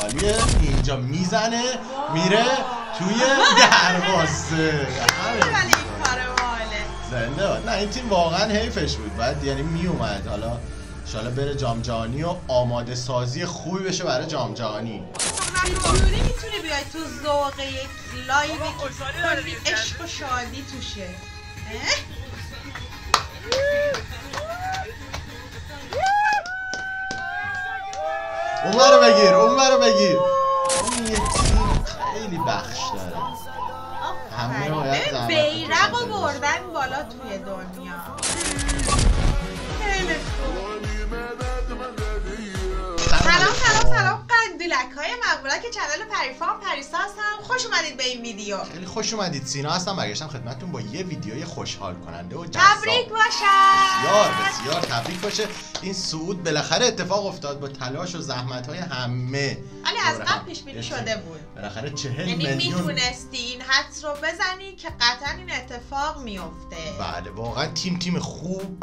خالیه اینجا می‌زنه میره توی دروازه. باله زنده باد. نه این تیم واقعا حیفش بود. بعد یعنی می اومد حالا انشالله بره جام جهانی و آماده سازی خوبی بشه برای جام جهانی چجوری می‌تونی بیای تو ذوق یک لایو عشق و شادی توشه. اون رو بگیر اون رو بگیر این یه تیم خیلی بخش داره همه باید زحمت بیرق بردن بالا توی دنیا قندولک های که چنل پریفام پریسا هستم خوش اومدید به این ویدیو. خیلی خوش اومدید. سینا هستم. برگشتم خدمتتون با یه ویدیوی خوشحال کننده و جذاب. تبریک باشد. بسیار بسیار تبریک باشه. این صعود بالاخره اتفاق افتاد با تلاش و زحمت های همه. ولی از قبل. پیش بینی شده بود. بالاخره چهل یعنی می‌تونستی این حدس رو بزنی که قطعا این اتفاق میفته بله واقعا تیم تیم خوب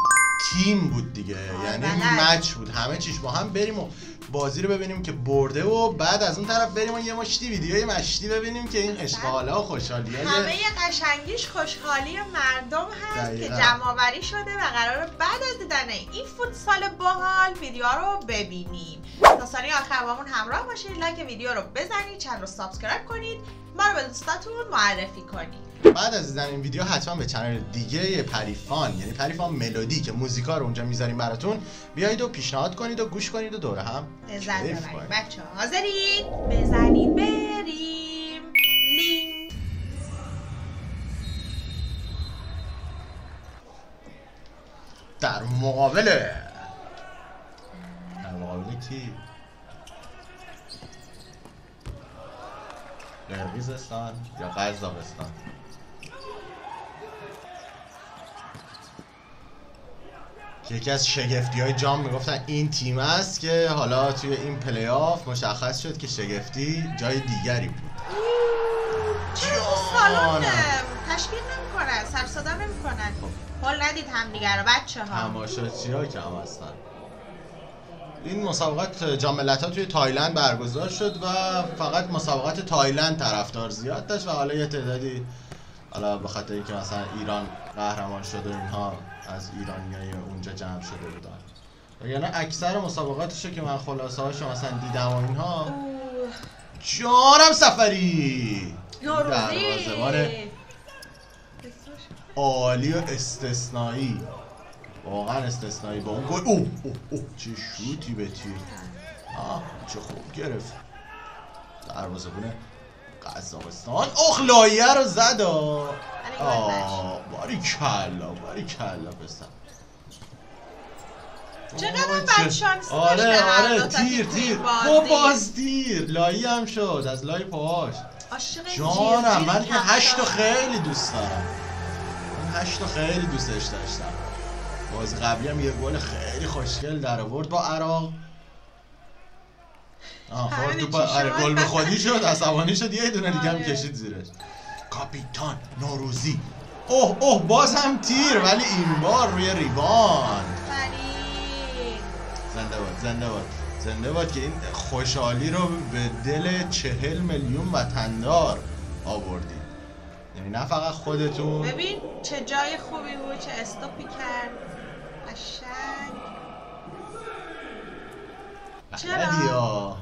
تیم بود دیگه. یعنی بله. مچ بود. همه چیش. با هم بریم و بازی رو ببینیم که برده و بعد از اون طرف بریم و یه مشتی ویدیوی مشتی ببینیم که این اشغالا و خوشحالی همه قشنگیش خوشحالی مردم هست که دقیقاً. جمع شده و قرار بعد از دیدن این فوتسال باحال ویدیو رو ببینیم. تا ثانیه آخر با همون همراه باشید like ویدیو رو بزنید channel رو subscribe کنید ما رو به دوستاتون معرفی کنید. بعد از دیدن این ویدیو حتما به channel دیگه پریفان یعنی پریفان ملودی که موزیکا رو اونجا می‌ذاریم براتون بیایید و پیشنهاد کنید و گوش کنید و دوره هم لذت ببرید. بچه ها حاضرین بزنید بریم. لینک. در مقابل. در مقابل کی؟ قرقیزستان یا قزاقستان؟ که یکی از شگفتی های جام می‌گفتن این تیم است که حالا توی این پلی آف مشخص شد که شگفتی جای دیگری بود. سالن جانم. تشکیل نمی‌کنن سر صدا نمی‌کنن حال ندید همدیگه رو بچه ها تماشاچی ها کم هستن؟ این مسابقات جام ملت‌ها توی تایلند برگزار شد و فقط مسابقات تایلند طرفدار زیاد داشت و حالا یه تعدادی حالا به خاطر اینکه مثلا ایران قهرمان شد و اینها از ایرانیای اونجا جمع شده بودن. یعنی اکثر مسابقاتشو که من خلاصه هاشو مثلا دیدم و اینها جانم سفری دروازه‌بان نوروزی عالی و استثنایی. واقعا استثنایی. با اون گل اوه اوه اوه چه شوتی به تیر. آه چه خوب گرفت. دروازه‌بان قزاقستان؟ اخ لایه رو زد آه باری کلا باری کلا پسر. چقدر آه، بد چه- شانسی آره آره تیر تیر. بازی. او باز تیر لایی هم شد از لای پاهاش. جانم من که. هشتو خیلی دوست دارم من هشتو خیلی دوستش داشتم. بازی قبلی هم یه گل خیلی خوشگل در آورد با عراق. آه خورد تو پا آره؟ گل به خودی شد عصبانی شد یه دونه دیگه هم آره. کشید زیرش کاپیتان نوروزی اوه اوه باز هم تیر ولی این بار روی فرید. زنده باد زنده باد زنده باد که این خوشحالی رو به دل چهل میلیون وطندار آوردید یعنی نه فقط خودتون ببین چه جای خوبی بود چه استوپی کرد قشنگ چرا؟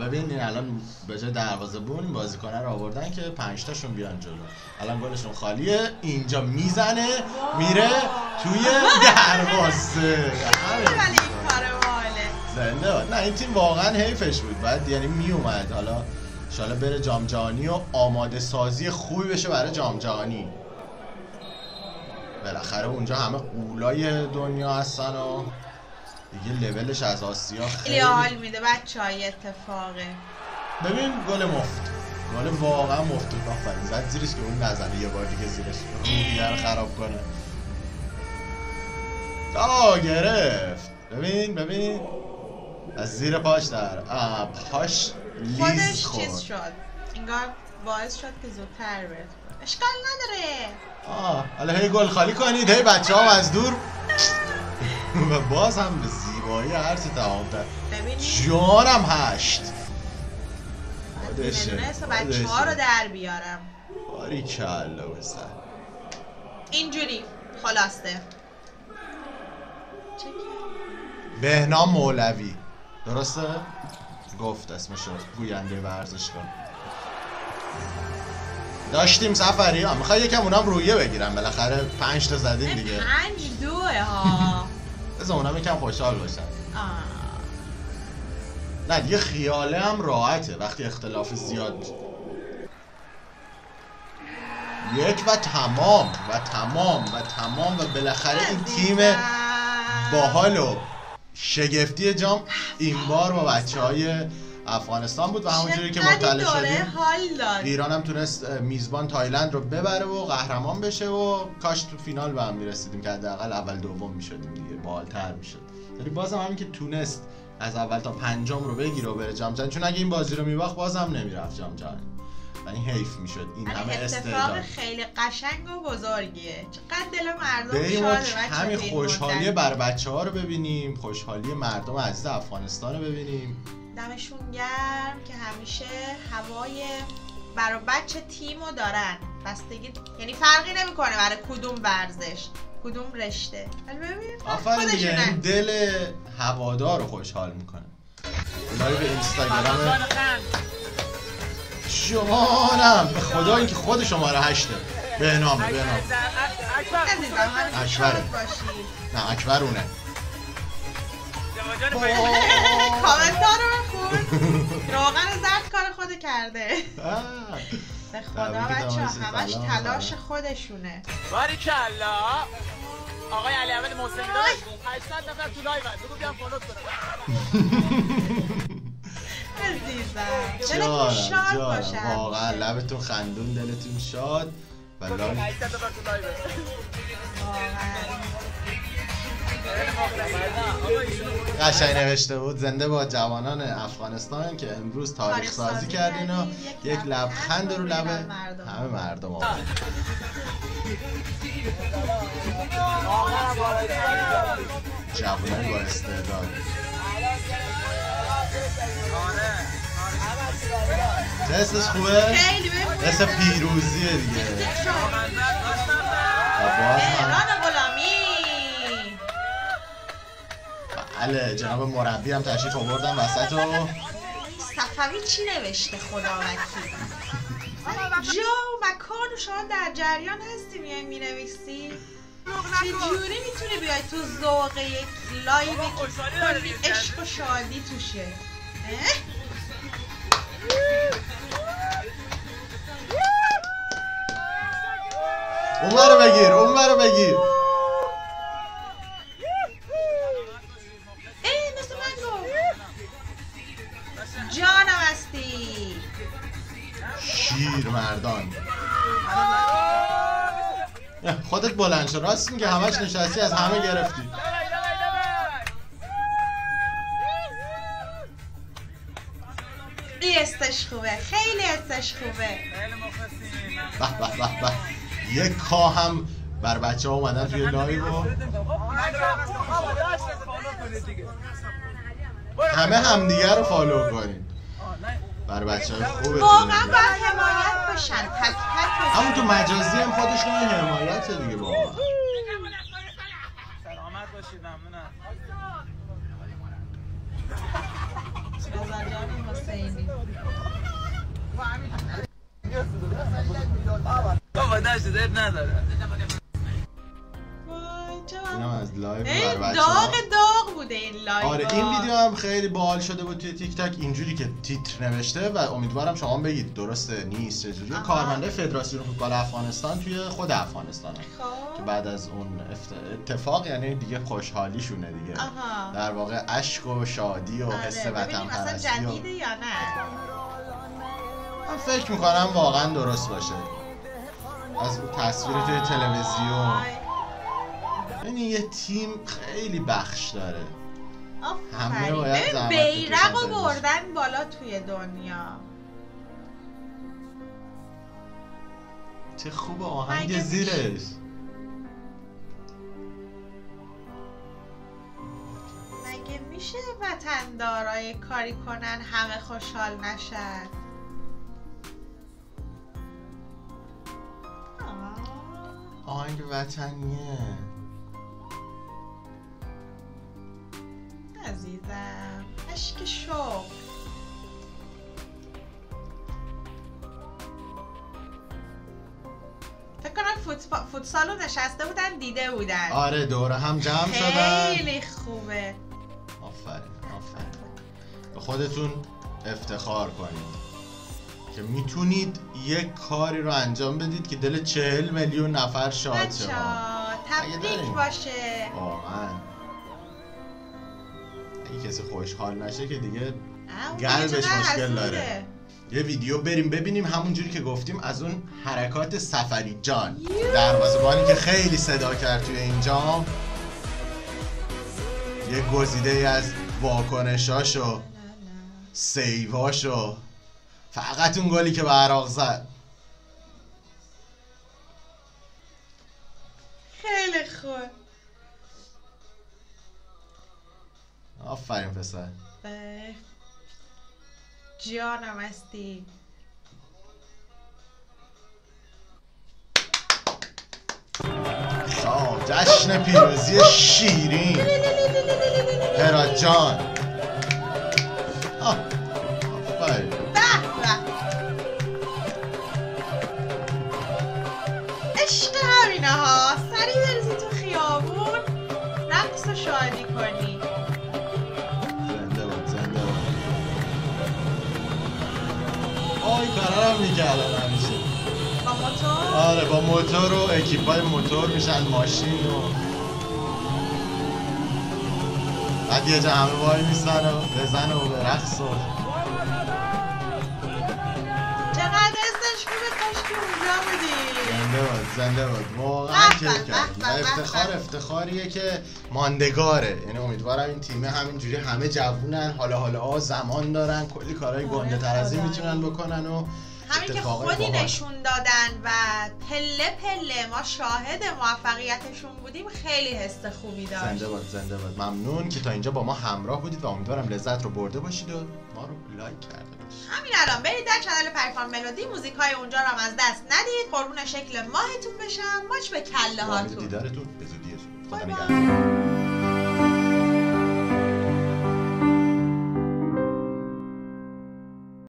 ببین این الان به جای دروازه بون بازیکنه رو آوردن که پنج تاشون بیان جلو. الان گلشون خالیه اینجا می‌زنه میره توی دروازه. زنده باد. نه این تیم واقعا حیفش بود. بعد یعنی می اومد حالا انشالله بره جام جهانی و آماده سازی خوبی بشه برای جام جهانی بالاخره اونجا همه قولای دنیا هستن و دیگه لولش از آسیا خیلی حال میده بچه های اتفاقه. ببین گل مفت. گل واقعا مفت بود آفرین زد زیرش که اون نزنه یه بار دیگه زیرش. رو خراب کنه. آه گرفت. ببین ببین. از زیر پاش در. آه پاش لیز خودش چیز شد. انگار باعث شد که زودتر برد اشکال نداره. آه حالا هی گل خالی کنید. هی بچه ها از دور و باز هم به زیبایی هرچی تمام ببینید جانم هشت. خودشه بچه ها رو در بیارم. باری کلا بسن اینجوری. خلاصه. بهنام مولوی. درسته؟ گفت اسمشو. گوینده ورزشگاه. داشتیم سفری. ها می‌خوای یکم اونم رویه بگیرم. بالاخره پنج تا زدیم دیگه. پنج دوه ها بذار اونم یکم خوشحال باشن آه. نه دیگه خیاله هم راحته وقتی اختلاف زیاد یک و تمام و تمام و تمام و بالاخره این تیم باحال و شگفتی جام این بار با بچه های افغانستان بود و همونجوری که مطلع شدیم. ایران هم تونست میزبان تایلند رو ببره و قهرمان بشه و کاش تو فینال به هم می‌رسیدیم که حداقل اول دوم می‌شدیم دیگه بالتر می‌شد. ولی بازم همین که تونست از اول تا پنجم رو بگیره و بره جام چون اگه این بازی رو میباخت بازم نمی‌رفت جام جهانی. و این حیف می‌شد این همه استعداد. خیلی قشنگ و بزرگیه. چقدر دل مردم بچه همین خوشحالی. بر بچه ها رو ببینیم. خوشحالی مردم عزیز افغانستان رو ببینیم. دمشون گرم که همیشه هوای برا بچه تیمو دارن. بستگی یعنی فرقی نمی‌کنه برای کدوم ورزش کدوم رشته. ولی ببین آفرین دیگه دل هوادار رو خوشحال می‌کنه. live اینستاگرام. شمانم. به خدا اینکه خود شماره هشته. عزیزم همیشه اکبره. شاد باشی. نه اکبر اونه کامنت ها رو بخون. روغن زرد کار خود کرده. به خدا بچه همش. تلاش خودشونه. باریکلا. آقای علی احمد محسنی داشت 800 نفر تو live بگو بیام follow کنم عزیزم. شاد باشه جانم. واقعا. لبتون خندون دلتون شاد و live 800 نفر تو live واقعا. قشنگ نوشته بود زنده با جوانان افغانستان که امروز تاریخ سازی کردین و. یک لبخند رو لب. همه مردم آورد. جوانان با استعداد تستش خوبه؟ مثل پیروزیه دیگه بله جناب مربی هم تشریف آوردن وسط و صفوی چی نوشته خدا وکیل؟ جا و مکان و شما در جریان هستی میای می‌نویسی؟ چجوری می‌تونی بیای تو ذوق یک live کلی عشق و شادی توشه؟ اون رو بگیر اون رو بگیر. شو راست میگه همش نشستی از همه گرفتی استش خوبه خیلی استش خوبه به به به به یک کا هم بر بچه ها اومدن توی لایو و همه همدیگه رو فالو کنید بر بچه های خوبه واقعا باید حمایت بشن تک تک همون تو مجازی هم خودش نوع حمایت دیگه واقعا حسینی بابا داشت نداره. وای چه اینم از live داغ داغ این live. آره این ویدیو هم خیلی باحال شده بود توی تیک تاک. اینجوری که تیتر نوشته و امیدوارم شما بگید درسته نیست چجوری. کارمنده فدراسیون فوتبال افغانستان توی خود افغانستان که خب بعد از اون اتفاق یعنی دیگه خوشحالیشونه دیگه. آها. در واقع اشک و شادی و حس آره وطن ببینیم اصلا پرستی و یا نه؟ من فکر می‌کنم واقعا درست باشه. از اون تصویر توی تلویزیون. یعنی یه تیم خیلی بخش داره. آفرین. ببین بیرق رو تا بردن بالا توی دنیا. چه خوب آهنگ زیرش. مگه میشه وطندارای کاری کنن همه خوشحال نشن؟ آه. آهنگ وطنیه. عزیزم. عشق شوق. فکر کنم فوتسال رو نشسته بودن دیده بودن. آره دوره هم جمع شدن. خیلی خوبه. آفرین آفرین. به خودتون افتخار کنید. که می‌تونید یک کاری رو انجام بدید که دل چهل میلیون نفر شاد اگه تبریک. باشه. واقعا. اگه کسی خوشحال نشه که دیگه قلبش مشکل. داره. یه ویدیو بریم ببینیم همونجوری که گفتیم از اون حرکات سفری. جان دروازه‌بانی که خیلی صدا کرد توی این جام یه گزیده ای از واکنشاشو سیواشو فقط اون گلی که به عراق زد. خیلی خوب. آفرین پسر. جانم هستی جشن پیروزی شیرین هرات جان آفرین عشق همینه ها سریع بریزی تو خیابون رقص شادی کنی هم می‌کردن همیشه. با موتور؟ آره با موتور و اکیپای موتور میشن ماشین و بعد یه جا همه وای میستن و بزن و برقص و چقدر استش خوبه کاش که اونجا بودی. زنده باد زنده باد. واقعا به کیف به، به به، افتخار به. افتخاریه که ماندگاره. یعنی امیدوارم این تیمه همینجوری همه جوونن. حالا حالا زمان دارن. کلی کارهای گنده تر از این. می‌تونن بکنن و همین که خودی. نشون دادن و پله پله ما شاهد موفقیتشون بودیم خیلی حس خوبی داشت. زنده باد زنده باد. ممنون که تا اینجا با ما همراه بودید و امیدوارم لذت رو برده باشید و ما رو لایک کرده باشید. همین الان برید در چنل پرفان ملودی موزیک های اونجا رو هم از دست ندید. قربون شکل ماهتون بشم. ماچ به کله هاتون. دیدارتون. به زودی. زود. خدا نگهدار.